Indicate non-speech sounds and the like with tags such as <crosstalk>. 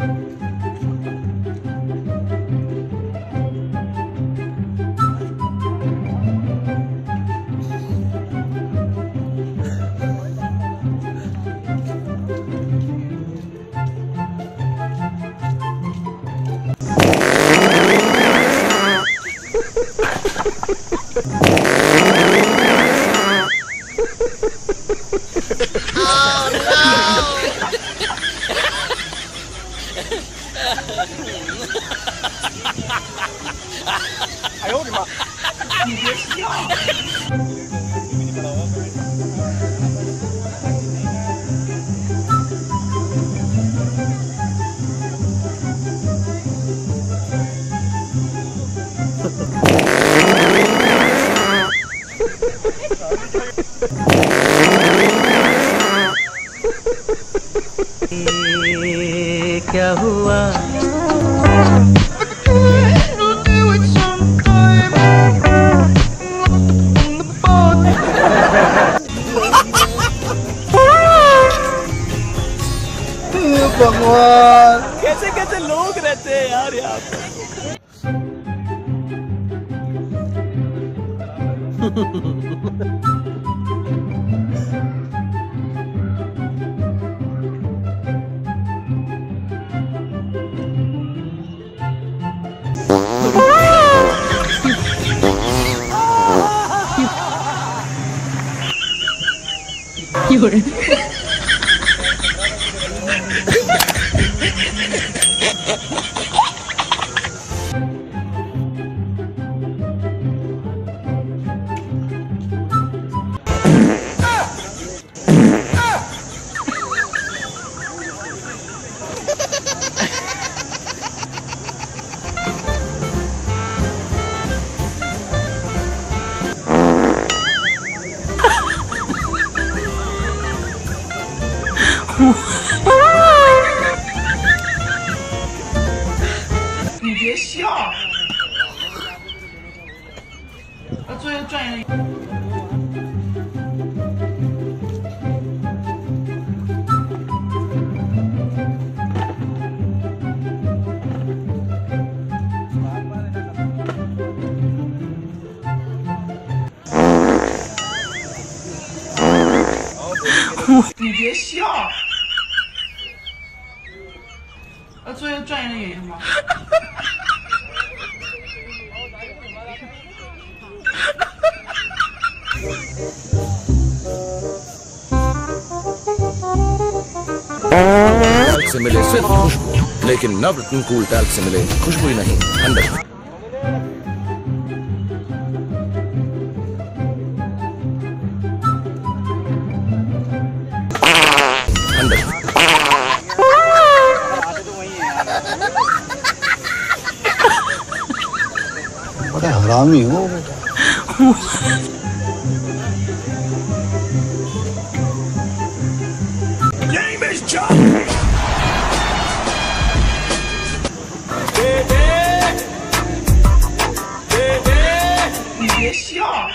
Música <laughs> 哎呦，我的妈，你别笑。क्या हुआ? भगवान। कैसे कैसे लोग रहते हैं यार यहाँ <laughs> 有人 <laughs> 你别笑。呃，作业转移。你别笑。呃，作业转移的原因吗？टैल्क से मिले सिर्फ खुशबू लेकिन नवरत्न कूल टैल्क से मिले खुशबू ही नहीं हंड्रेड 바람이요. 예시야!